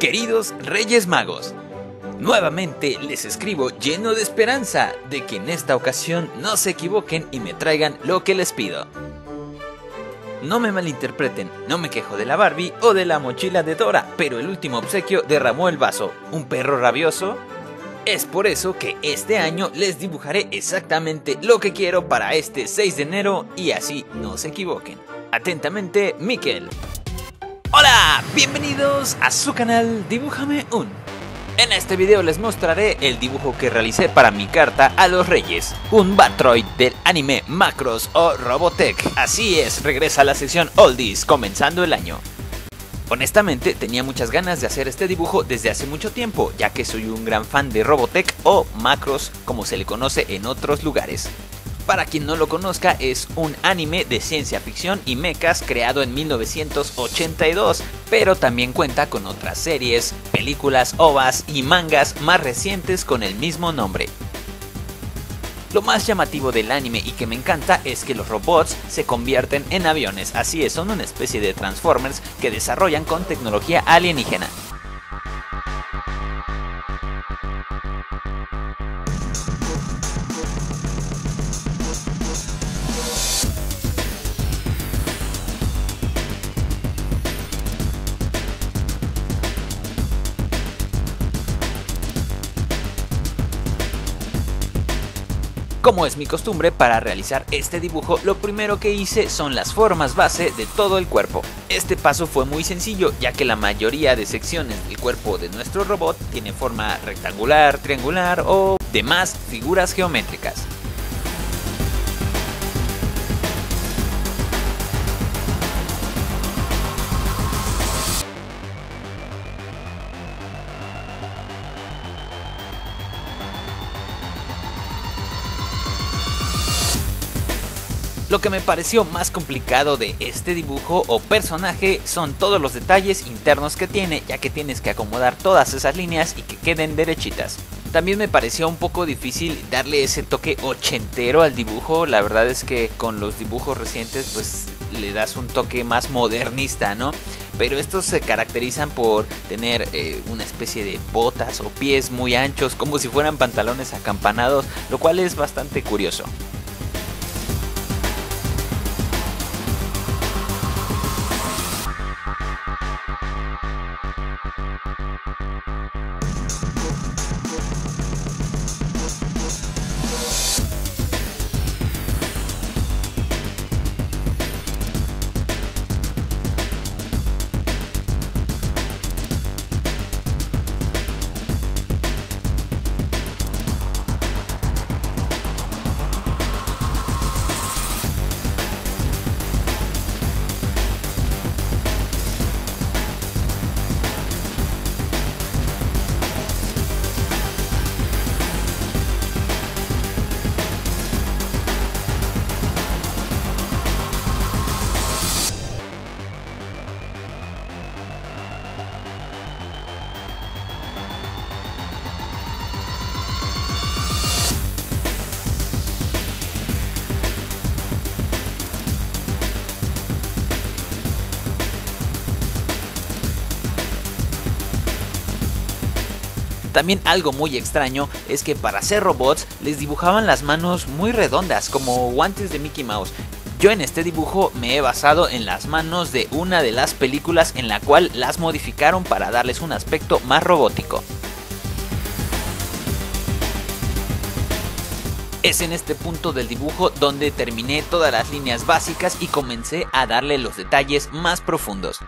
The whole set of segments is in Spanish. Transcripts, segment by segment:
Queridos Reyes Magos, nuevamente les escribo lleno de esperanza de que en esta ocasión no se equivoquen y me traigan lo que les pido. No me malinterpreten, no me quejo de la Barbie o de la mochila de Dora, pero el último obsequio derramó el vaso. ¿Un perro rabioso? Es por eso que este año les dibujaré exactamente lo que quiero para este 6 de enero y así no se equivoquen. Atentamente, Miquel. Hola, bienvenidos a su canal Dibújame un. En este video les mostraré el dibujo que realicé para mi carta a los reyes, un Batroid del anime Macros o Robotech. Así es, regresa a la sección Oldies comenzando el año. Honestamente tenía muchas ganas de hacer este dibujo desde hace mucho tiempo, ya que soy un gran fan de Robotech o Macros como se le conoce en otros lugares. Para quien no lo conozca, es un anime de ciencia ficción y mechas creado en 1982, pero también cuenta con otras series, películas, ovas y mangas más recientes con el mismo nombre. Lo más llamativo del anime y que me encanta es que los robots se convierten en aviones, así es, son una especie de Transformers que desarrollan con tecnología alienígena. Como es mi costumbre para realizar este dibujo, lo primero que hice son las formas base de todo el cuerpo. Este paso fue muy sencillo ya que la mayoría de secciones del cuerpo de nuestro robot tiene forma rectangular, triangular o demás figuras geométricas. Lo que me pareció más complicado de este dibujo o personaje son todos los detalles internos que tiene, ya que tienes que acomodar todas esas líneas y que queden derechitas. También me pareció un poco difícil darle ese toque ochentero al dibujo, la verdad es que con los dibujos recientes pues le das un toque más modernista, ¿no? Pero estos se caracterizan por tener eh, una especie de botas o pies muy anchos, como si fueran pantalones acampanados, lo cual es bastante curioso. También algo muy extraño es que para hacer robots les dibujaban las manos muy redondas como guantes de Mickey Mouse. Yo en este dibujo me he basado en las manos de una de las películas en la cual las modificaron para darles un aspecto más robótico. Es en este punto del dibujo donde terminé todas las líneas básicas y comencé a darle los detalles más profundos.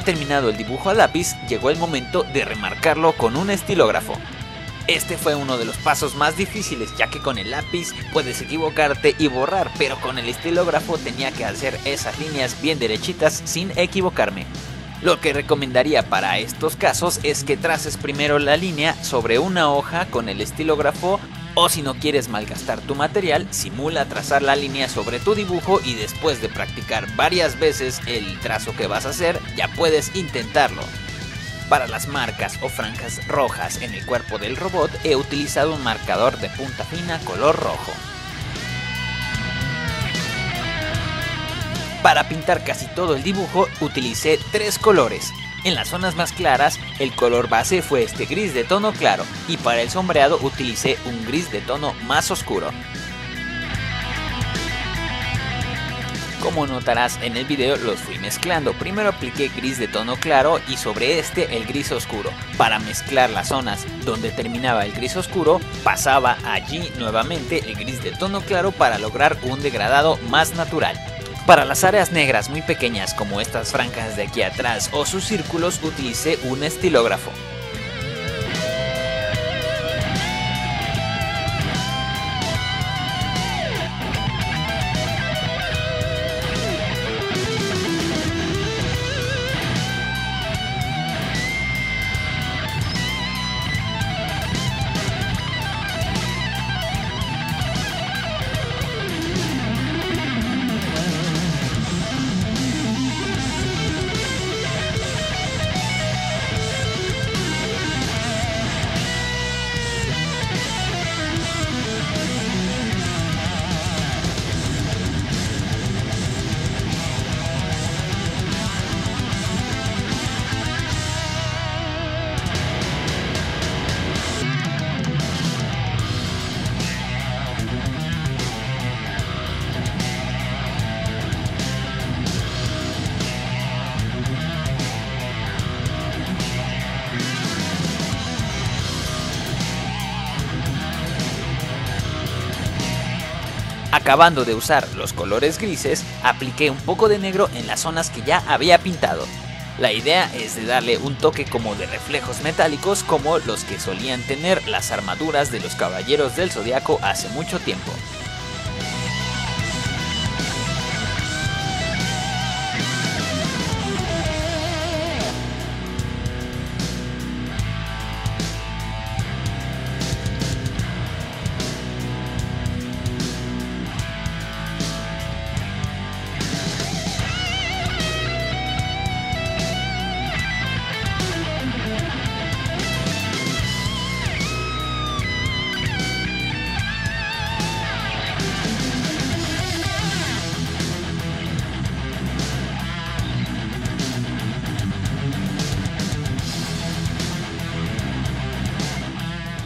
Terminado el dibujo a lápiz, llegó el momento de remarcarlo con un estilógrafo. Este fue uno de los pasos más difíciles ya que con el lápiz puedes equivocarte y borrar, pero con el estilógrafo tenía que hacer esas líneas bien derechitas sin equivocarme. Lo que recomendaría para estos casos es que traces primero la línea sobre una hoja con el estilógrafo o si no quieres malgastar tu material, simula trazar la línea sobre tu dibujo y después de practicar varias veces el trazo que vas a hacer, ya puedes intentarlo. Para las marcas o franjas rojas en el cuerpo del robot he utilizado un marcador de punta fina color rojo. Para pintar casi todo el dibujo utilicé tres colores, en las zonas más claras, el color base fue este gris de tono claro y para el sombreado utilicé un gris de tono más oscuro. Como notarás en el video los fui mezclando, primero apliqué gris de tono claro y sobre este el gris oscuro. Para mezclar las zonas donde terminaba el gris oscuro, pasaba allí nuevamente el gris de tono claro para lograr un degradado más natural. Para las áreas negras muy pequeñas como estas franjas de aquí atrás o sus círculos utilicé un estilógrafo. Acabando de usar los colores grises, apliqué un poco de negro en las zonas que ya había pintado. La idea es de darle un toque como de reflejos metálicos como los que solían tener las armaduras de los caballeros del zodiaco hace mucho tiempo.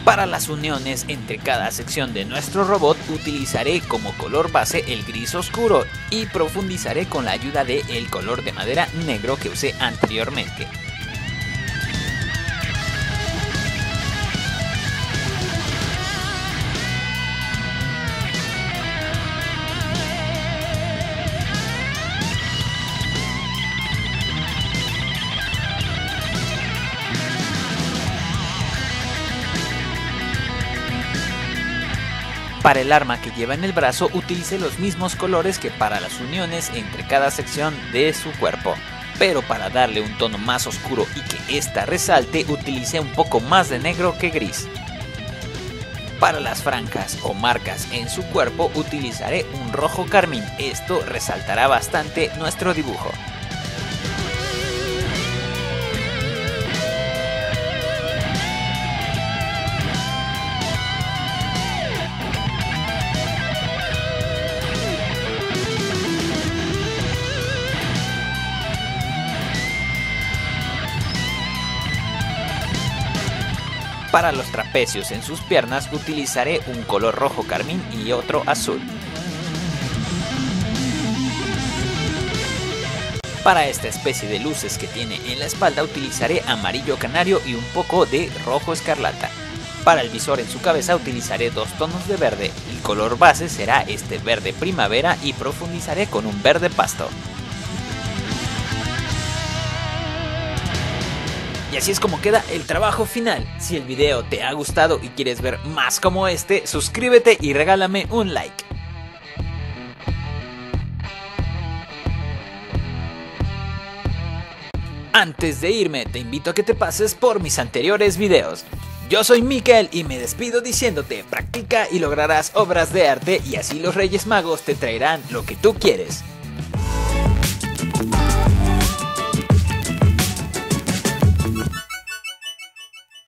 Para las uniones entre cada sección de nuestro robot utilizaré como color base el gris oscuro y profundizaré con la ayuda de el color de madera negro que usé anteriormente. Para el arma que lleva en el brazo utilice los mismos colores que para las uniones entre cada sección de su cuerpo. Pero para darle un tono más oscuro y que ésta resalte utilicé un poco más de negro que gris. Para las franjas o marcas en su cuerpo utilizaré un rojo carmín, esto resaltará bastante nuestro dibujo. Para los trapecios en sus piernas utilizaré un color rojo carmín y otro azul. Para esta especie de luces que tiene en la espalda utilizaré amarillo canario y un poco de rojo escarlata. Para el visor en su cabeza utilizaré dos tonos de verde, el color base será este verde primavera y profundizaré con un verde pasto. Y así es como queda el trabajo final. Si el video te ha gustado y quieres ver más como este, suscríbete y regálame un like. Antes de irme, te invito a que te pases por mis anteriores videos. Yo soy Mikel y me despido diciéndote, practica y lograrás obras de arte y así los Reyes Magos te traerán lo que tú quieres.